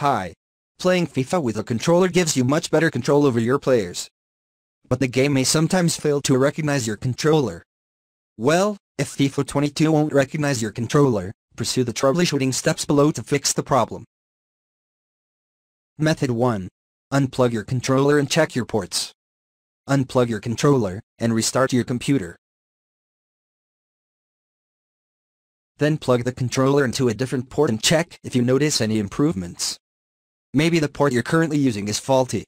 high. Playing FIFA with a controller gives you much better control over your players. But the game may sometimes fail to recognize your controller. Well, if FIFA 22 won't recognize your controller, pursue the troubleshooting steps below to fix the problem. Method 1. Unplug your controller and check your ports. Unplug your controller, and restart your computer. Then plug the controller into a different port and check if you notice any improvements. Maybe the port you're currently using is faulty.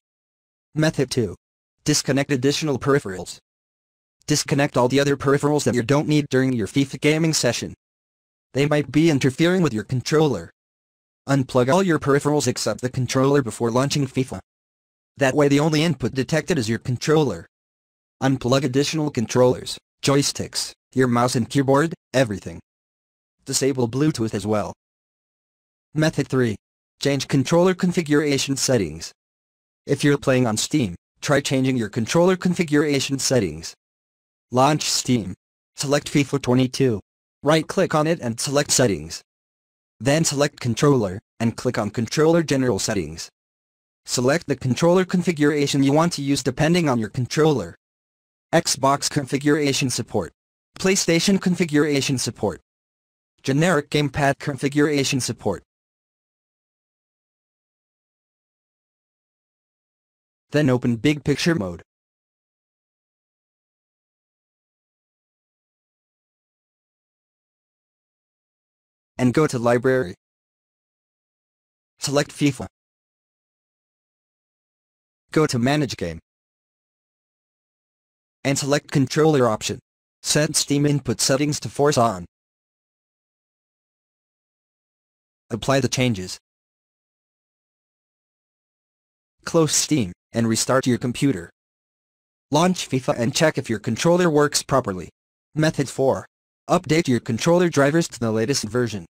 Method 2. Disconnect additional peripherals. Disconnect all the other peripherals that you don't need during your FIFA gaming session. They might be interfering with your controller. Unplug all your peripherals except the controller before launching FIFA. That way the only input detected is your controller. Unplug additional controllers, joysticks, your mouse and keyboard, everything. Disable Bluetooth as well. Method 3. Change controller configuration settings. If you're playing on Steam, try changing your controller configuration settings. Launch Steam. Select FIFA 22. Right-click on it and select Settings. Then select Controller, and click on Controller General Settings. Select the controller configuration you want to use depending on your controller. Xbox configuration support. PlayStation configuration support generic gamepad configuration support. Then open Big Picture mode. And go to Library. Select FIFA. Go to Manage Game. And select Controller option. Set Steam input settings to Force On. Apply the changes. Close Steam, and restart your computer. Launch FIFA and check if your controller works properly. Method 4. Update your controller drivers to the latest version.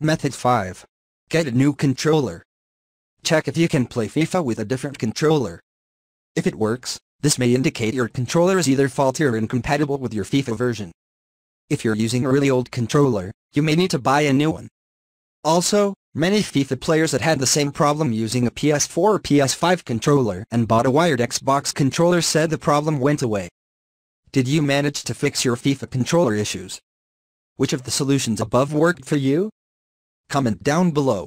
Method 5. Get a new controller. Check if you can play FIFA with a different controller. If it works, this may indicate your controller is either faulty or incompatible with your FIFA version. If you're using a really old controller, you may need to buy a new one. Also, many FIFA players that had the same problem using a PS4 or PS5 controller and bought a wired Xbox controller said the problem went away. Did you manage to fix your FIFA controller issues? Which of the solutions above worked for you? Comment down below.